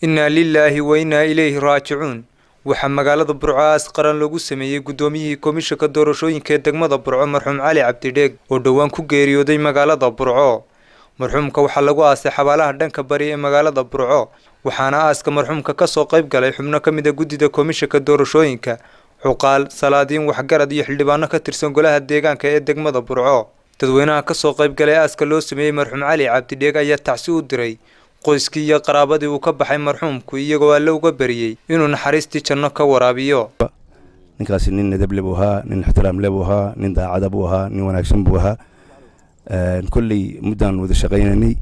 innaa lilaahi wa innaa ilayhi raajicuun. Waxaa magaalada burco aas qaran lagu sameeyey guddoomiyihii komishanka doorashooyinka ee degmada burco marxuum cali cabdidheeg oo dhowaan ku geeriyooday magaalada burco. Marxuumka waxaa lagu aasay xabaalaha dhanka bari ee magaalada burco waxaana aaska marxuumka ka soo qayb galay xubno ka mid a guddida komishanka doorashooyinka xuqaal salaadiin waxgarad iyo xildhibaano ka tirsan golaha deegaanka ee degmada burco. Dadweynaha ka soo qayb galay aaska loo sameeyey marxuum cali cabdidheeg ayaa tacsi u diray qoyskii iyo qaraabadii uu ka baxay marxuumku iyagoo alle uga bariyey inuu naxariistii janno ka waraabiyo. Ninkaasi nin nadable buu ahaa nin ixtiraamle buu ahaa nin daacada buu ahaa nin wanaagsan buu ahaa. Kolley muddaan wada shaqaynaynay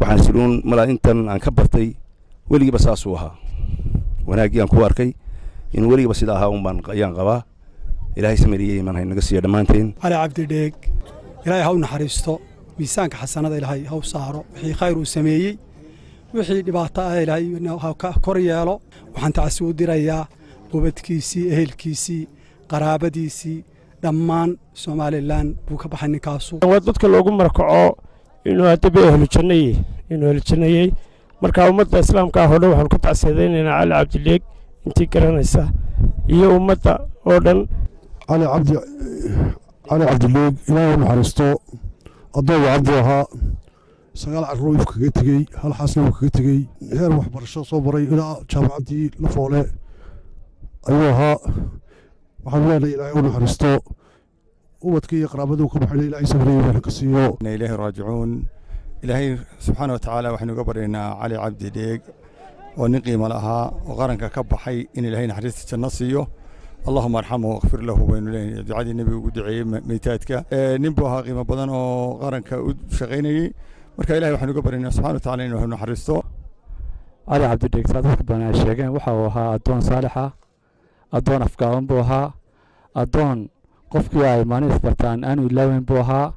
waxaan siluun malaa intan aan ka bartay weligiiba saasuu ahaa. Wanaaggii aan ku arkay inuu weligiiba sida ahaa un baan ayaan qabaa. Ilaahay samariyey imaan haynaga siiyo dhammaanteen. Cali cabdidheeg ilaahay ha u naxariisto miisaanka xasanada ilaahay ha u saaro wixii khayr uu sameeyey wixii dhibaato ah ilaahay ha kor yeelo waxaan tacsi u dirayaa ubadkiisii ehelkiisii qaraabadiisii dhammaan somalilan buu ka baxay ninkaasu. Waa dadka loogu markaco inuu haddaba ehlujannaye inuu ehlujanayey marka ummadda islaamka ah oo dhan waxaanu ka tacsiadaynaynaa cali cabdileeg intii garanaysa iyo ummadda oo dhan. Cali cabdi cali cabdileeg ilaahay u naxariisto. Addooga cabdi ahaa sagaal carruur uu kaga tegey hal xaasna uu kaga tegey. Heer waxbarasho soo baray ilaa jaamacaddii lafoole ayuu ahaa. Waxaanu leenahay ilaahay u naxariisto. Ubadkii iyo qaraabaduu ka baxayna ilaahay sabriyey baan ka siiyo. Inna ilaahi raajicuun. Ilaahay subxaana watacaala waxaynu uga baryaynaa cali cabdi dheeg oo nin qiimo lahaa oo qaranka ka baxay in ilaahay naxariista janno siiyo. Allahuma arxamhu wakfir lahu waynu leenahay ducadii nebiga ugu duceeyey meytaadka nin buu ahaa qiimo badan oo qaranka u shaqaynayey marka ilahay waxaynu uga baryaynaa subxana watacaala inuu naxariisto. Cali cabdidheeg saa dadka badan ay sheegeen. Waxa uu ahaa addoon saalixa addoon afgaaban buu ahaa addoon qofkii ay maalin isbartaan aanu ilaaweyn buu ahaa.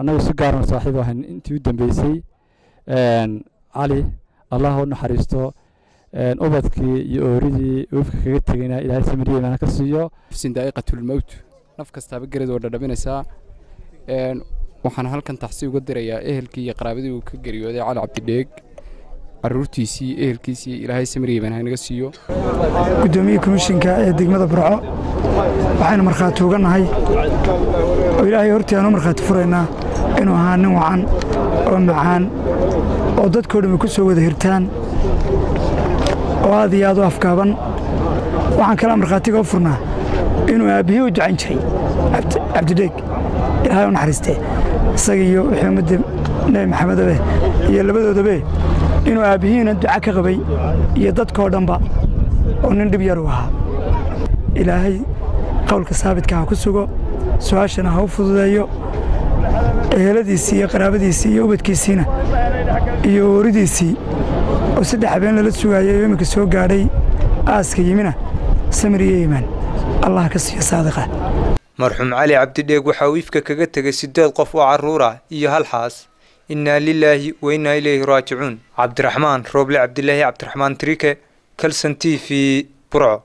Annagu si gaaran saaxiib ahayn intii u dambeysay cali allah u naxariisto. Ubadkii iyo ooridii uufka kaga tegayna ilaahay samiriye imaana ka siiyo. Nafsin daa'iqatulmowt naf kastaaba gered oo dhadhaminaysaa waxaan halkan taxsi uga dirayaa ehelkii iyo qaraabadii uu ka geeriyooday cali cabdidheeg caruurtiisii ehelkiisii ilaahay samiriye imaan hanaga siiyo. Guddoomiyihii komishinka ee degmada burco waxaynu markhaati uga nahay oo ilaahay hortii aanu markhaati furaynaa inuu ahaa nin wacan oo macaan oo dadkoo dhammi ku soo wada hirtaan oo aad iyo aad u afgaaban. Waxaan kalaa markhaatiga u furnaa inuu aabbihii u ducayn jiray cabdidheeg ilaahay u naxariistee isaga iyo wixii ummadda nebi maxamedabe iyo labadoodabe inuu aabbihiina duca ka qabay iyo dadkoo dhanba oo nin dhib yar u ahaa. Ilaahay qowlka saabidka ha ku sugo su'aashana ha u fududeeyo eheladiisii iyo qaraabadiisii iyo ubadkiisiina iyo ooridiisii oo saddex habeen lala sugaayay oo iminka soo gaadhay aaska yimina samir iyo iimaan. Allah ka siiyo saadiqa marxuum cali cabdidheeg waxaa uu ifka kaga tegay siddeed qof oo carruur ah iyo hal xaas. Innaa lilaahi wa innaa ilayhi raajicuun. Cabdiraxmaan rooble cabdilaahi cabdiraxmaan trike kalson t v burco